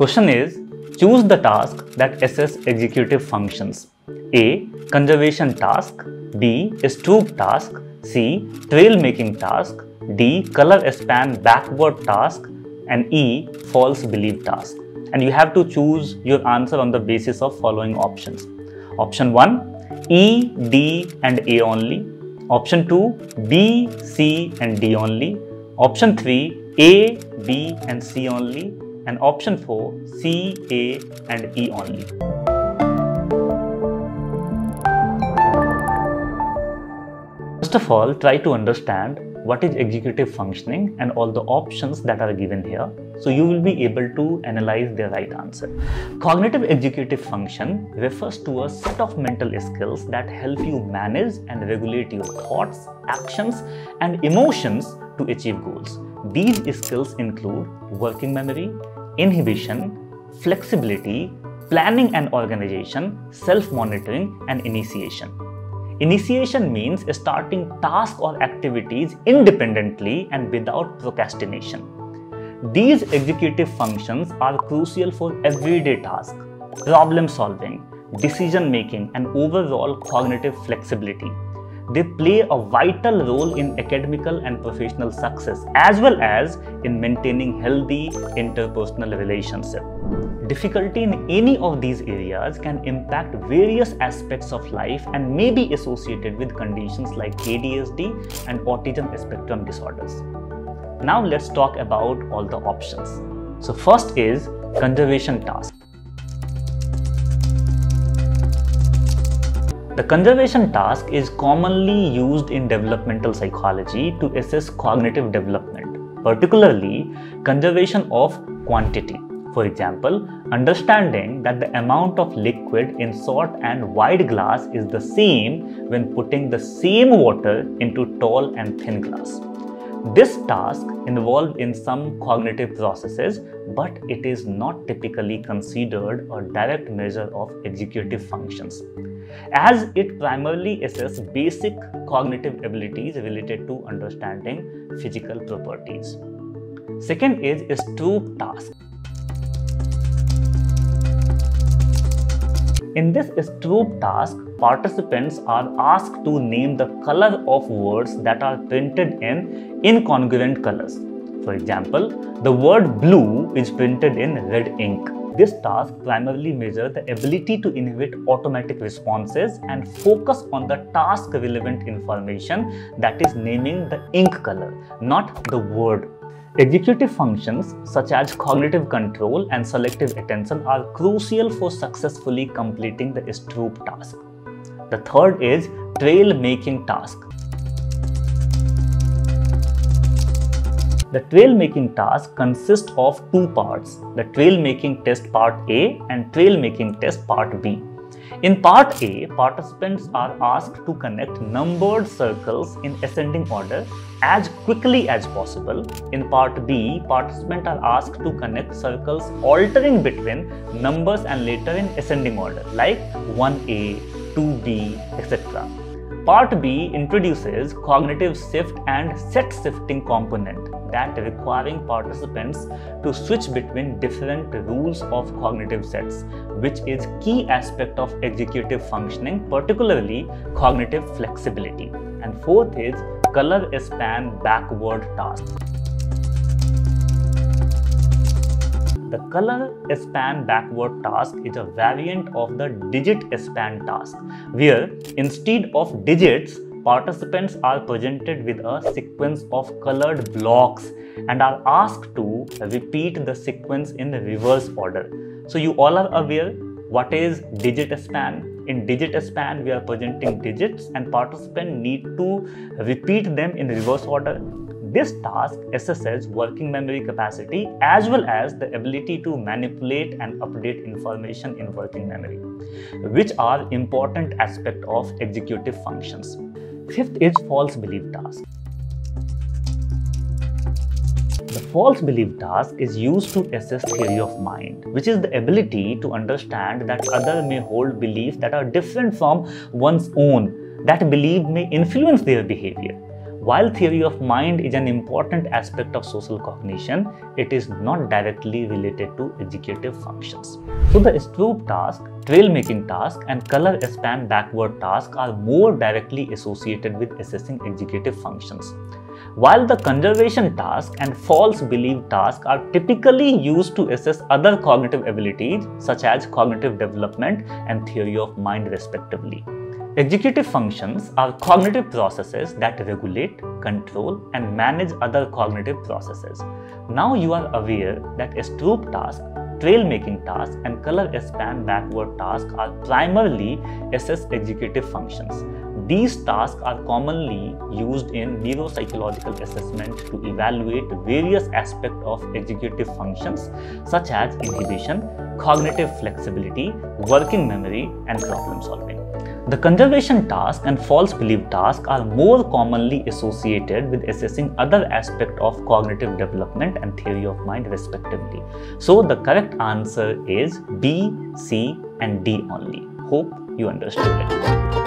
Question is choose the task that assess executive functions. A. Conservation task. B. Stroop task. C. Trail making task. D. Color span backward task. And E. False belief task. And you have to choose your answer on the basis of following options. Option 1 E, D and A only. Option 2 B, C and D only. Option 3 A, B and C only. And option 4 C, A and E only. First of all, try to understand what is executive functioning and all the options that are given here. So you will be able to analyze the right answer. Cognitive executive function refers to a set of mental skills that help you manage and regulate your thoughts, actions and emotions to achieve goals. These skills include working memory, inhibition, flexibility, planning and organization, self-monitoring and initiation. Initiation means starting tasks or activities independently and without procrastination. These executive functions are crucial for everyday tasks, problem solving, decision making, and overall cognitive flexibility. They play a vital role in academical and professional success as well as in maintaining healthy interpersonal relationships. Difficulty in any of these areas can impact various aspects of life and may be associated with conditions like ADHD and autism spectrum disorders. Now let's talk about all the options. So first is conservation task. The conservation task is commonly used in developmental psychology to assess cognitive development, particularly conservation of quantity. For example, understanding that the amount of liquid in short and wide glass is the same when putting the same water into tall and thin glass. This task involved in some cognitive processes, but it is not typically considered a direct measure of executive functions, as it primarily assesses basic cognitive abilities related to understanding physical properties. Second is Stroop task. In this Stroop task, participants are asked to name the color of words that are printed in incongruent colors. For example, the word blue is printed in red ink. This task primarily measures the ability to inhibit automatic responses and focus on the task relevant information that is naming the ink color, not the word Executive functions such as cognitive control and selective attention are crucial for successfully completing the Stroop task. The third is trail making task. The trail making task consists of two parts, the trail making test part A and trail making test part B. In part A, participants are asked to connect numbered circles in ascending order as quickly as possible. In part B, participants are asked to connect circles altering between numbers and later in ascending order like 1A, 2B, etc. Part B introduces cognitive shift and set shifting component that requiring participants to switch between different rules of cognitive sets, which is key aspect of executive functioning, particularly cognitive flexibility. And fourth is color span backward task. The color span backward task is a variant of the digit span task, where instead of digits, participants are presented with a sequence of colored blocks and are asked to repeat the sequence in reverse order. So you all are aware what is digit span. In digit span, we are presenting digits and participants need to repeat them in reverse order. This task assesses working memory capacity as well as the ability to manipulate and update information in working memory, which are important aspect of executive functions. Fifth is false belief task. The false belief task is used to assess theory of mind, which is the ability to understand that other may hold beliefs that are different from one's own. That belief may influence their behavior. While theory of mind is an important aspect of social cognition, it is not directly related to executive functions. So the Stroop task, trail making task and color span backward task are more directly associated with assessing executive functions. While the conservation task and false belief task are typically used to assess other cognitive abilities such as cognitive development and theory of mind respectively. Executive functions are cognitive processes that regulate, control, and manage other cognitive processes. Now you are aware that Stroop task, trail making task, and color span backward task are primarily assess executive functions. These tasks are commonly used in neuropsychological assessment to evaluate various aspects of executive functions such as inhibition, cognitive flexibility, working memory, and problem solving. The conservation task and false belief task are more commonly associated with assessing other aspects of cognitive development and theory of mind respectively. So the correct answer is B, C and D only. Hope you understood it.